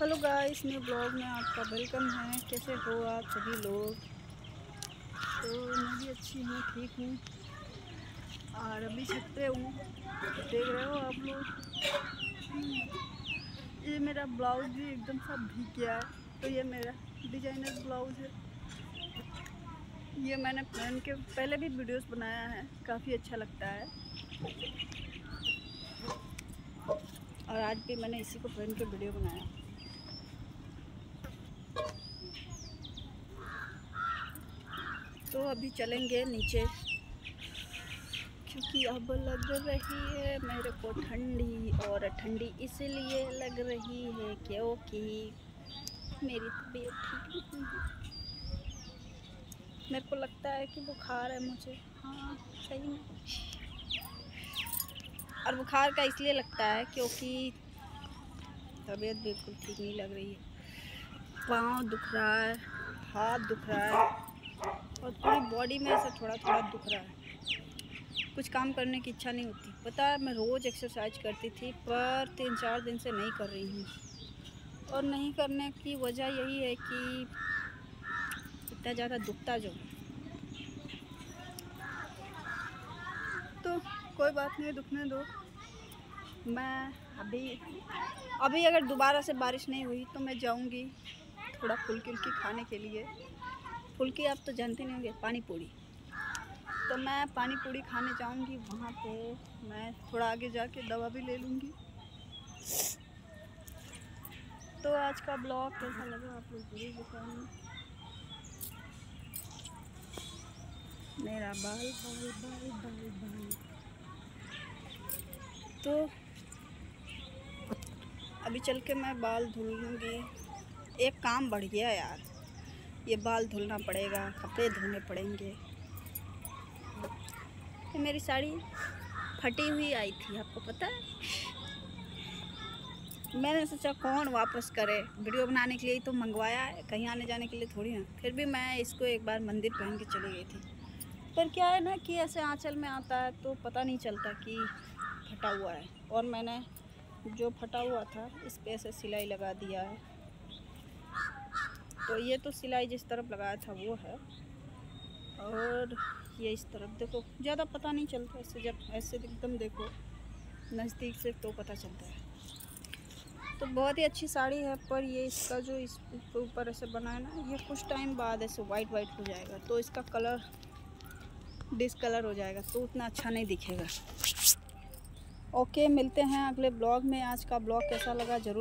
Hello guys new blog में आपका welcome है। कैसे हो आप सभी लोग? तो मैं भी अच्छी हूँ, ठीक हूँ। और अभी छत पे हूँ। देख रहे हो आप लोग? ये मेरा ब्लाउज भी एकदम सा भीग गया है। तो ये मेरा डिज़ाइनर ब्लाउज है। ये मैंने पहन के, पहले भी वीडियोस बनाया है। काफ़ी अच्छा लगता है। और आज भी मैंने इसी को पहन के वीडियो बनाया। तो अभी चलेंगे नीचे, क्योंकि अब लग रही है मेरे को ठंडी, और ठंडी इसलिए लग रही है क्योंकि मेरी तबीयत ठीक नहीं है। मेरे को लगता है कि बुखार है मुझे। हाँ सही में। और बुखार का इसलिए लगता है क्योंकि तबीयत बिल्कुल ठीक नहीं लग रही है। पाँव दुख रहा है, हाथ दुख रहा है। और पूरी बॉडी में ऐसा थोड़ा थोड़ा दुख रहा है। कुछ काम करने की इच्छा नहीं होती। पता है, मैं रोज़ एक्सरसाइज करती थी, पर तीन चार दिन से नहीं कर रही हूँ। और नहीं करने की वजह यही है कि इतना ज़्यादा दुखता जो तो कोई बात नहीं दुखने दो। मैं अभी अभी अगर दोबारा से बारिश नहीं हुई तो मैं जाऊँगी थोड़ा फुल्की उल्की खाने के लिए। फुल्की आप तो जानते नहीं होंगे पानी पूड़ी तो मैं पानी पूड़ी खाने जाऊँगी, वहाँ पे मैं थोड़ा आगे जाके दवा भी ले लूँगी। तो आज का ब्लॉग कैसा लगा आप लोग ज़रूर बताएँगे मेरा बाल बाल बाल बाल बाल। तो अभी चल के मैं बाल धुल लूँगी एक काम बढ़ गया यार। ये बाल धुलना पड़ेगा, कपड़े धोने पड़ेंगे। ये मेरी साड़ी फटी हुई आई थी, आपको पता है? मैंने सोचा कौन वापस करे? वीडियो बनाने के लिए तो मंगवाया है, कहीं आने जाने के लिए थोड़ी ना। फिर भी मैं इसको एक बार मंदिर पहन के चली गई थी। पर क्या है ना कि ऐसे आंचल में आता है तो पता नहीं चलता कि फटा हुआ है। और मैंने जो फटा हुआ था, इस पर ऐसे सिलाई लगा दिया है। तो ये तो सिलाई जिस तरफ़ लगाया था वो है। और ये इस तरफ़ देखो, ज़्यादा पता नहीं चलता ऐसे जब ऐसे एकदम देखो, नज़दीक से तो पता चलता है। तो बहुत ही अच्छी साड़ी है, पर ये इसका जो इस ऊपर ऐसे बना है ना, ये कुछ टाइम बाद ऐसे वाइट वाइट हो जाएगा। तो इसका कलर डिसकलर हो जाएगा तो उतना अच्छा नहीं दिखेगा। ओके मिलते हैं अगले ब्लॉग में। आज का ब्लॉग कैसा लगा, ज़रूर